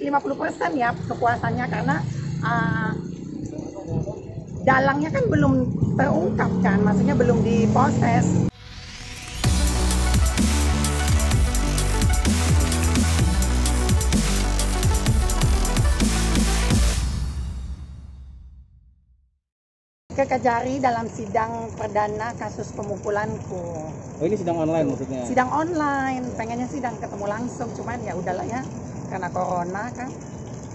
50% ya kepuasannya karena uh, dalangnya kan belum terungkap kan, maksudnya belum diproses. ke Kejari dalam sidang perdana kasus pemukulanku. Oh ini sidang online maksudnya? Sidang online, pengennya sidang ketemu langsung, cuman ya udahlah ya karena corona kan.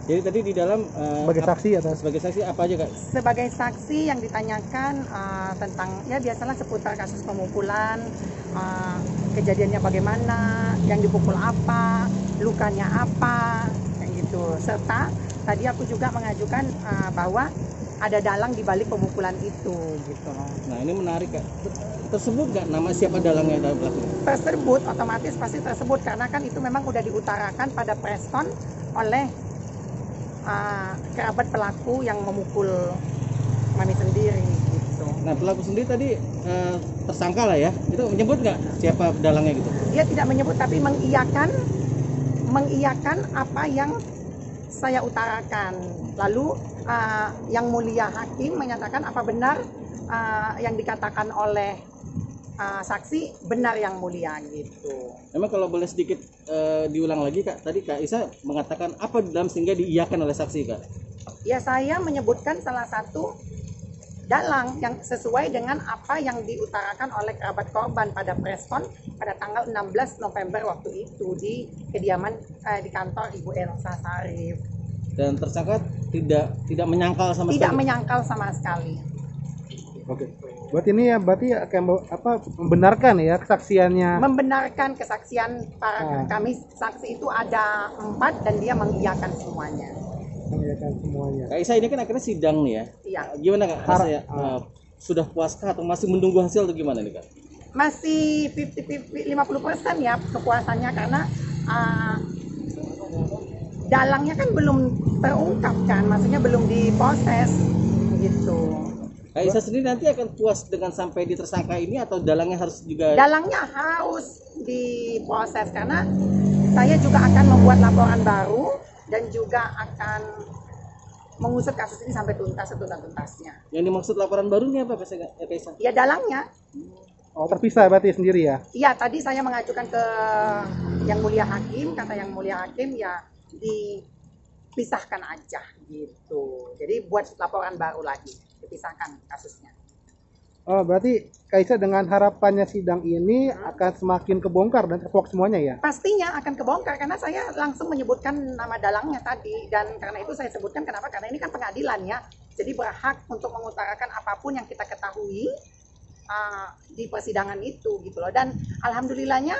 Jadi tadi di dalam uh, sebagai saksi atau sebagai saksi apa aja kak? Sebagai saksi yang ditanyakan uh, tentang ya biasalah seputar kasus pemukulan, uh, kejadiannya bagaimana, yang dipukul apa, lukanya apa, kayak gitu. Serta tadi aku juga mengajukan uh, bahwa ada dalang di balik pemukulan itu gitu Nah ini menarik kak. Tersebut nggak nama siapa dalangnya dalam pelaku? Tersebut otomatis pasti tersebut karena kan itu memang udah diutarakan pada Preston oleh uh, kerabat pelaku yang memukul mami sendiri gitu. Nah pelaku sendiri tadi uh, tersangka lah ya, itu menyebut nggak siapa dalangnya gitu? Dia tidak menyebut tapi mengiyakan mengiyakan apa yang saya utarakan. Lalu uh, yang mulia hakim menyatakan apa benar uh, yang dikatakan oleh uh, saksi benar yang mulia gitu. Emang kalau boleh sedikit uh, diulang lagi kak, tadi kak Isa mengatakan apa dalam sehingga diiyakan oleh saksi kak? Ya saya menyebutkan salah satu dalang yang sesuai dengan apa yang diutarakan oleh kerabat korban pada preskon pada tanggal 16 November waktu itu di kediaman eh, di kantor Ibu Elsa Sarif. Dan tersangka tidak tidak menyangkal sama tidak sekali. menyangkal sama sekali. Oke. Berarti ini ya berarti akan apa membenarkan ya kesaksiannya. Membenarkan kesaksian para Ah. kami saksi itu ada empat dan dia mengiyakan semuanya. Mengiyakan semuanya. Kak Isa ini kan akhirnya sidang nih ya. Iya. Gimana kak Har- rasanya? Uh, sudah puaskah atau masih menunggu hasil atau gimana nih kak? Masih 50 50% ya kepuasannya karena ah, dalangnya kan belum terungkap kan, maksudnya belum diproses gitu. Kak Isa sendiri nanti akan puas dengan sampai di tersangka ini atau dalangnya harus juga Dalangnya harus diproses karena saya juga akan membuat laporan baru dan juga akan mengusut kasus ini sampai tuntas setuntas-tuntasnya. yang dimaksud laporan barunya apa Kak Isa? Ya, Kak Isa? Ya dalangnya, Oh terpisah berarti sendiri ya. iya tadi saya mengajukan ke yang mulia hakim, kata yang mulia hakim ya dipisahkan aja gitu. Jadi buat laporan baru lagi, dipisahkan kasusnya. Oh berarti Kaisa dengan harapannya sidang ini akan semakin kebongkar dan terkuak semuanya ya. Pastinya akan kebongkar karena saya langsung menyebutkan nama dalangnya tadi dan karena itu saya sebutkan kenapa? Karena ini kan pengadilan ya. Jadi berhak untuk mengutarakan apa pun yang kita ketahui uh, di persidangan itu gitu loh. Dan alhamdulillahnya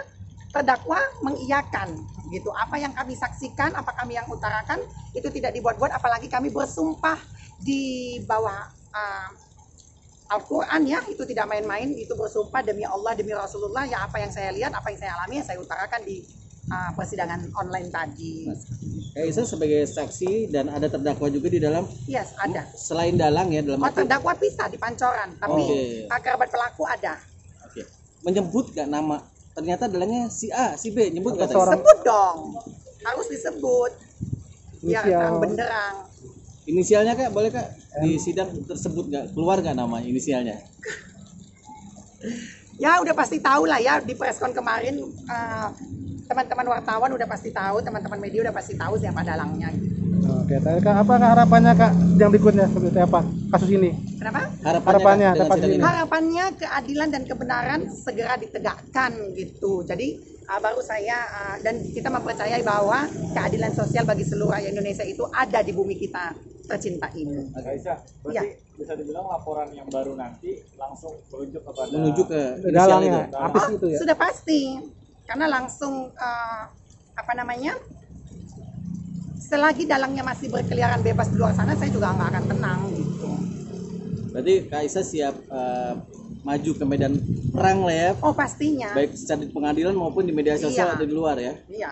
terdakwa mengiyakan gitu. Apa yang kami saksikan apa kami yang utarakan itu tidak dibuat-buat. Apalagi kami bersumpah di bawah uh, Al-Quran ya itu tidak main-main itu bersumpah demi Allah demi Rasulullah ya apa yang saya lihat apa yang saya alami saya utarakan di uh, persidangan online tadi. Kak Isa sebagai saksi dan ada terdakwa juga di dalam? Yes ada. Selain dalang ya dalam oh arti terdakwa bisa di pancoran tapi Oke. uh, kerabat pelaku ada. Oke. menyebut gak nama? Ternyata dalangnya si A si B nyebut gak seorang- sebut dong harus disebut biar Inisial. terang benderang inisialnya kak? Boleh kak? Di sidang tersebut gak keluar gak nama inisialnya? Ya udah pasti tahu lah ya. Di preskon kemarin uh, teman-teman wartawan udah pasti tahu teman-teman media udah pasti tahu siapa dalangnya. Oke, tapi Kak, apa Kak, harapannya Kak sidang berikutnya? Seperti apa kasus ini? kenapa? Harapannya, Kak, dengan dapat sidang ini. harapannya keadilan dan kebenaran segera ditegakkan gitu. Jadi uh, baru saya uh, dan kita mempercayai bahwa keadilan sosial bagi seluruh rakyat Indonesia itu ada di bumi kita tercinta ini. Kak Aisyah, berarti Iya. bisa dibilang laporan yang baru nanti langsung merujuk kepada menuju ke Dalangnya, itu artis Oh, itu ya. sudah pasti karena langsung uh, apa namanya? Selagi dalangnya masih berkeliaran bebas di luar sana, saya juga nggak akan tenang gitu. berarti Kak Isa siap eh, maju ke medan perang lah ya Oh pastinya, baik secara di pengadilan maupun di media sosial Iya. atau di luar ya iya.